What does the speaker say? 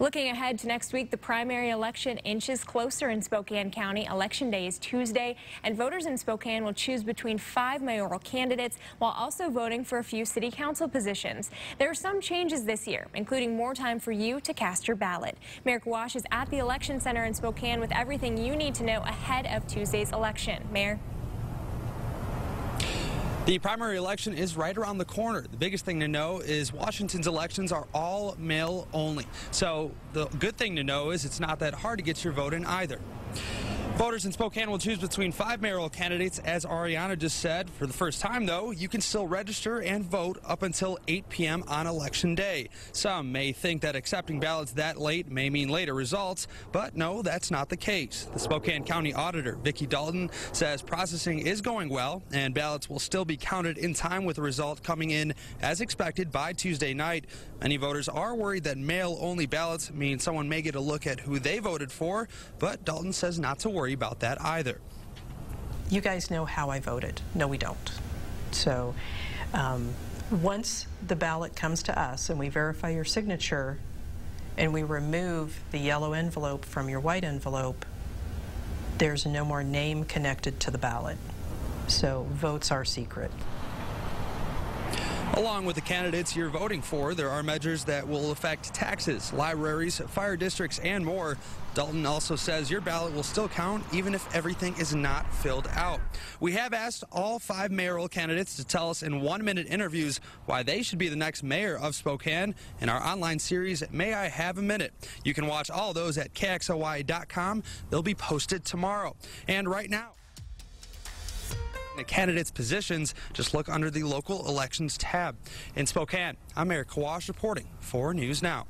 Looking ahead to next week, the primary election inches closer in Spokane County. Election day is Tuesday, and voters in Spokane will choose between five mayoral candidates while also voting for a few city council positions. There are some changes this year, including more time for you to cast your ballot. Maher Kawash is at the Election Center in Spokane with everything you need to know ahead of Tuesday's election. Maher? The primary election is right around the corner. The biggest thing to know is Washington's elections are all mail only. So the good thing to know is it's not that hard to get your vote in either. Voters in Spokane will choose between five mayoral candidates, as Ariana just said. For the first time, though, you can still register and vote up until 8 p.m. on Election Day. Some may think that accepting ballots that late may mean later results, but no, that's not the case. The Spokane County Auditor, Vicki Dalton, says processing is going well, and ballots will still be counted in time with the result coming in as expected by Tuesday night. Many voters are worried that mail-only ballots mean someone may get a look at who they voted for, but Dalton says not to worry worry about that either. You guys know how I voted. No, we don't. So um, once the ballot comes to us and we verify your signature and we remove the yellow envelope from your white envelope, there's no more name connected to the ballot. So votes are secret. Along with the candidates you're voting for, there are measures that will affect taxes, libraries, fire districts, and more. Dalton also says your ballot will still count even if everything is not filled out. We have asked all five mayoral candidates to tell us in one minute interviews why they should be the next mayor of Spokane in our online series, May I Have a Minute? You can watch all those at KXLY.com. They'll be posted tomorrow. And right now, candidates' positions, just look under the local elections tab. In Spokane, I'm Eric Kawash reporting for News Now.